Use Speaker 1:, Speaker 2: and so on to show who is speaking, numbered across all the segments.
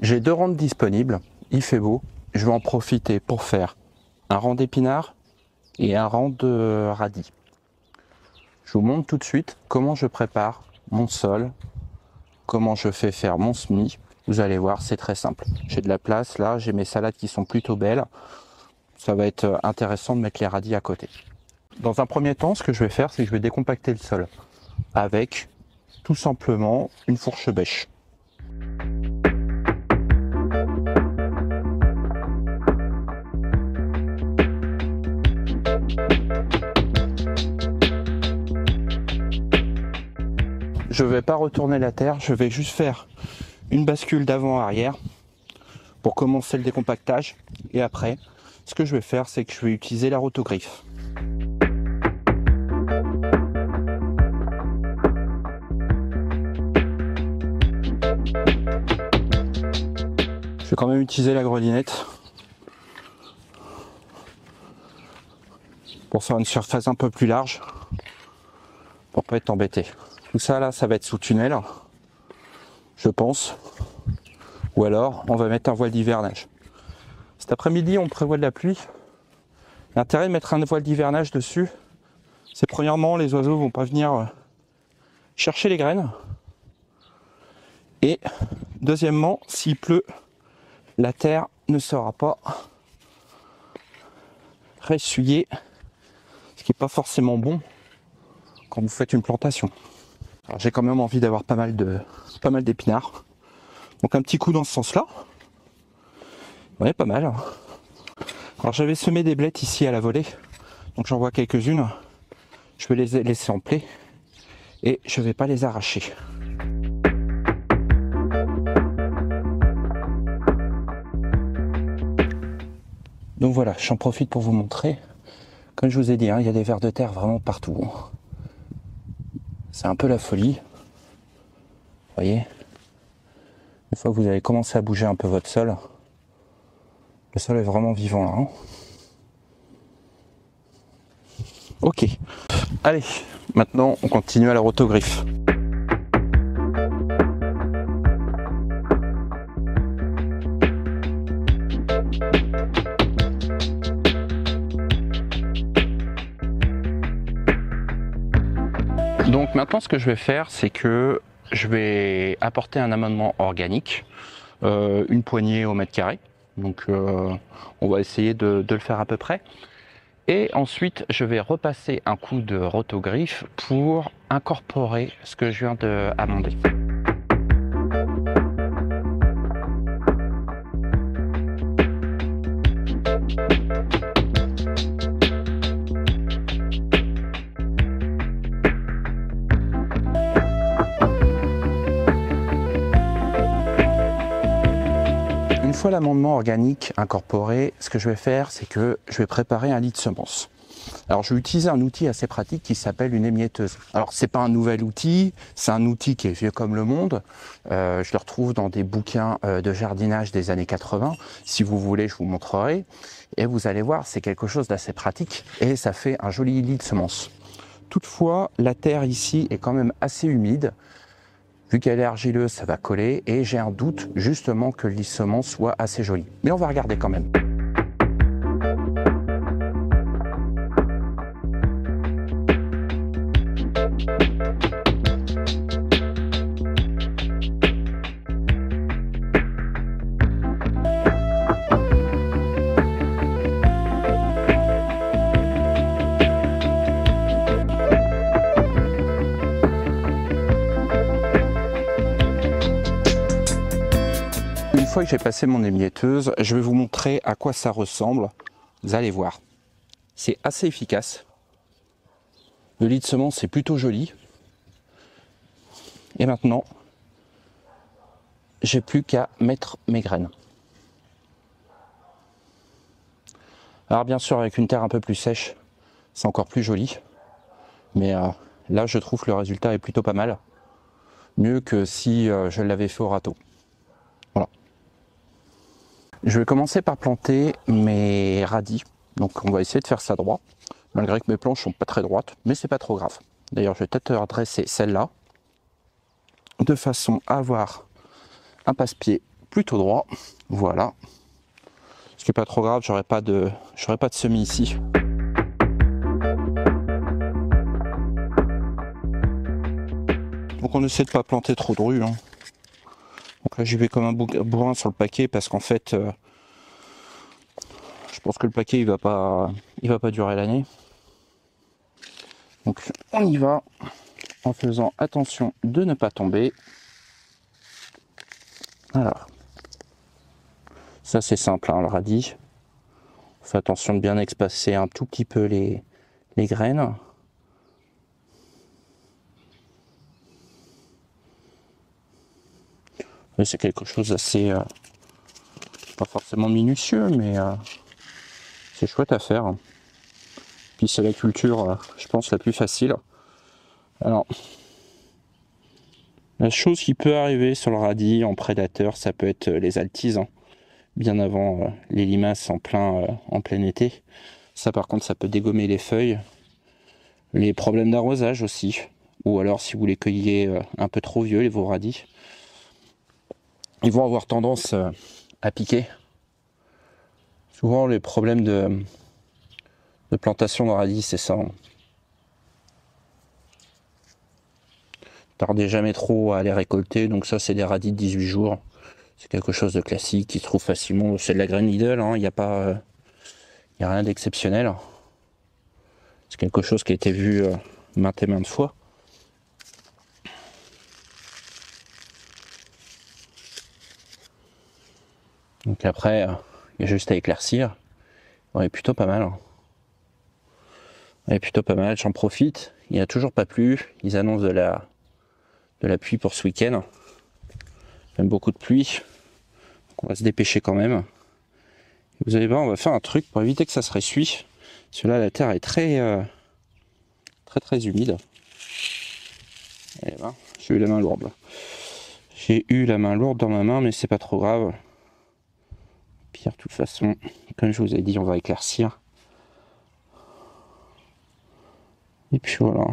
Speaker 1: J'ai deux rangs disponibles, il fait beau, je vais en profiter pour faire un rang d'épinards et un rang de radis. Je vous montre tout de suite comment je prépare mon sol, comment je fais faire mon semis. Vous allez voir, c'est très simple. J'ai de la place là, j'ai mes salades qui sont plutôt belles. Ça va être intéressant de mettre les radis à côté. Dans un premier temps, ce que je vais faire, c'est que je vais décompacter le sol avec tout simplement une fourche bêche. Je vais pas retourner la terre, je vais juste faire une bascule d'avant-arrière pour commencer le décompactage. Et après, ce que je vais faire, c'est que je vais utiliser la rotogriffe. Je vais quand même utiliser la grelinette pour faire une surface un peu plus large pour pas être embêté. Ça là, ça va être sous tunnel, je pense. Ou alors, on va mettre un voile d'hivernage. Cet après-midi, on prévoit de la pluie. L'intérêt de mettre un voile d'hivernage dessus, c'est premièrement, les oiseaux vont pas venir euh, chercher les graines. Et deuxièmement, s'il pleut, la terre ne sera pas ressuyée, ce qui n'est pas forcément bon quand vous faites une plantation j'ai quand même envie d'avoir pas mal de pas mal d'épinards. Donc un petit coup dans ce sens-là. Ouais, pas mal. Alors j'avais semé des blettes ici à la volée. Donc j'en vois quelques-unes. Je vais les laisser en plaie. Et je vais pas les arracher. Donc voilà, j'en profite pour vous montrer. Comme je vous ai dit, hein, il y a des vers de terre vraiment partout. C'est un peu la folie. Vous voyez Une fois que vous avez commencé à bouger un peu votre sol, le sol est vraiment vivant là. Hein. ok. Allez, maintenant on continue à la rotogriffe. Donc maintenant ce que je vais faire c'est que je vais apporter un amendement organique, euh, une poignée au mètre carré. Donc euh, on va essayer de, de, le faire à peu près. Et ensuite je vais repasser un coup de rotogriffe pour incorporer ce que je viens d'amender. fois l'amendement organique incorporé, ce que je vais faire, c'est que je vais préparer un lit de semences. Alors je vais utiliser un outil assez pratique qui s'appelle une émietteuse. Alors c'est pas un nouvel outil, c'est un outil qui est vieux comme le monde. Euh, je le retrouve dans des bouquins euh, de jardinage des années 80. Si vous voulez, je vous montrerai. Et vous allez voir, c'est quelque chose d'assez pratique et ça fait un joli lit de semences. Toutefois, la terre ici est quand même assez humide. Vu qu'elle est argileuse, ça va coller et j'ai un doute justement que le lissement soit assez joli. Mais on va regarder quand même. Que j'ai passé mon émietteuse, je vais vous montrer à quoi ça ressemble. Vous allez voir. C'est assez efficace. Le lit de semence est plutôt joli. Et maintenant, j'ai plus qu'à mettre mes graines. Alors bien sûr, avec une terre un peu plus sèche, c'est encore plus joli. Mais euh, là, je trouve que le résultat est plutôt pas mal. Mieux que si euh, je l'avais fait au râteau. Je vais commencer par planter mes radis. Donc on va essayer de faire ça droit, malgré que mes planches sont pas très droites, mais c'est pas trop grave. D'ailleurs, je vais peut-être redresser celle-là, de façon à avoir un passe-pied plutôt droit. Voilà. Ce qui pas trop grave, j'aurais pas de pas de semis ici. Donc on essaie de pas planter trop de. Hein. J'y vais comme un bourrin sur le paquet parce qu'en fait euh, je pense que le paquet il va pas il va pas durer l'année. Donc on y va en faisant attention de ne pas tomber. Alors, ça c'est simple, hein, le radis. On fait attention de bien espacer un tout petit peu les graines. C'est quelque chose d'assez, euh, pas forcément minutieux, mais euh, c'est chouette à faire. Puis c'est la culture, euh, je pense, la plus facile. Alors, la chose qui peut arriver sur le radis en prédateur, ça peut être les altises, hein. bien avant les limaces en plein, en plein été. Ça par contre, ça peut dégommer les feuilles. Les problèmes d'arrosage aussi. Ou alors si vous les cueillez un peu trop vieux, les vos radis, ils vont avoir tendance à piquer. Souvent les problèmes de, plantation de radis, c'est ça. Tardez jamais trop à les récolter, donc ça c'est des radis de 18 jours. C'est quelque chose de classique qui se trouve facilement. C'est de la graine Lidl, hein. il n'y a pas. Euh, a rien d'exceptionnel. C'est quelque chose qui a été vu euh, maintes et maintes fois. Donc après, euh, il y a juste à éclaircir. est plutôt pas mal. Hein est plutôt pas mal, j'en profite. Il n'y a toujours pas plu. Ils annoncent de la, pluie pour ce week-end. Même beaucoup de pluie. on va se dépêcher quand même. vous allez voir, on va faire un truc pour éviter que ça se ressuie. Parce que là, la terre est très, euh, très, très humide. J'ai eu la main lourde. J'ai eu la main lourde dans ma main, mais c'est pas trop grave. De toute façon, comme je vous ai dit, on va éclaircir. Et puis voilà.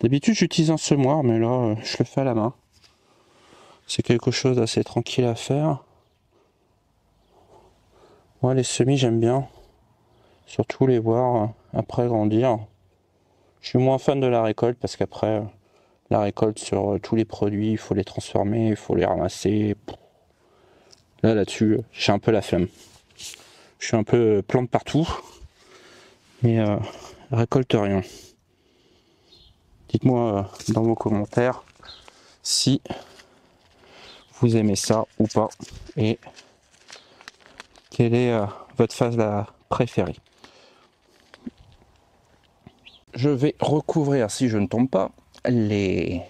Speaker 1: D'habitude j'utilise un semoir, mais là euh, je le fais à la main. C'est quelque chose d'assez tranquille à faire. Moi les semis j'aime bien. Surtout les voir euh, après grandir. Je suis moins fan de la récolte parce qu'après euh, la récolte sur tous les produits, il faut les transformer, il faut les ramasser. Là là-dessus, j'ai un peu la flemme. Je suis un peu plante partout. Mais récolte rien. Dites-moi euh, dans vos commentaires si vous aimez ça ou pas et quelle est euh, votre phase la préférée. Je vais recouvrir, si je ne tombe pas, les,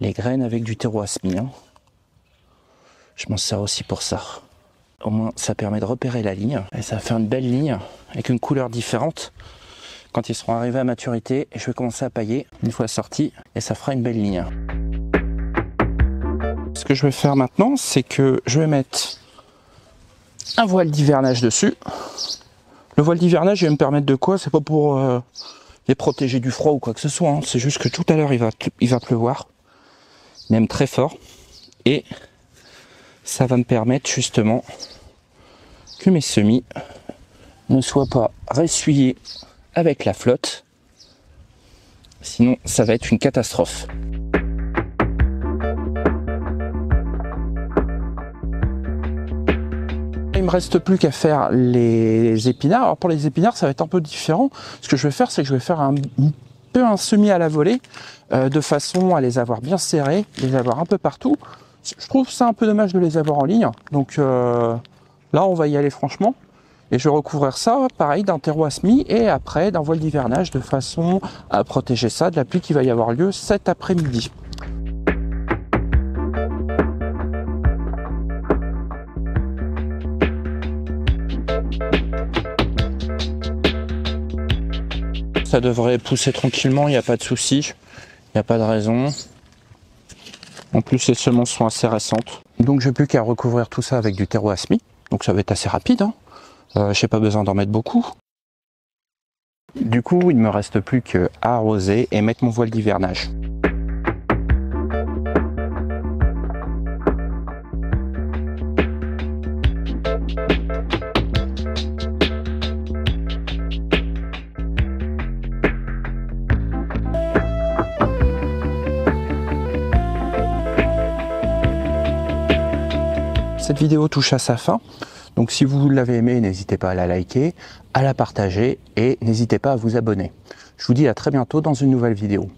Speaker 1: graines avec du terreau hein. Je m'en sers aussi pour ça. Au moins, ça permet de repérer la ligne. Et ça fait une belle ligne avec une couleur différente quand ils seront arrivés à maturité, je vais commencer à pailler une fois sorti et ça fera une belle ligne. Ce que je vais faire maintenant, c'est que je vais mettre un voile d'hivernage dessus. Le voile d'hivernage, va me permettre de quoi? C'est pas pour euh, les protéger du froid ou quoi que ce soit. Hein. C'est juste que tout à l'heure, il va, il va pleuvoir, même très fort. Et ça va me permettre justement que mes semis ne soient pas ressuyés avec la flotte. Sinon, ça va être une catastrophe. Il me reste plus qu'à faire les épinards. Alors pour les épinards, ça va être un peu différent. Ce que je vais faire, c'est que je vais faire un peu un semis à la volée, euh, de façon à les avoir bien serrés, les avoir un peu partout. Je trouve ça un peu dommage de les avoir en ligne. Donc euh, là, on va y aller franchement. Et je vais recouvrir ça, pareil, d'un terreau à semis et après d'un voile d'hivernage de façon à protéger ça de la pluie qui va y avoir lieu cet après-midi. Ça devrait pousser tranquillement, il n'y a pas de souci, il n'y a pas de raison. En plus, les semences sont assez récentes. Donc, je n'ai plus qu'à recouvrir tout ça avec du terreau à semis. Donc, ça va être assez rapide. Hein. Euh, je n'ai pas besoin d'en mettre beaucoup. Du coup, il ne me reste plus qu'à arroser et mettre mon voile d'hivernage. Cette vidéo touche à sa fin. Donc si vous l'avez aimé, n'hésitez pas à la liker, à la partager et n'hésitez pas à vous abonner. Je vous dis à très bientôt dans une nouvelle vidéo.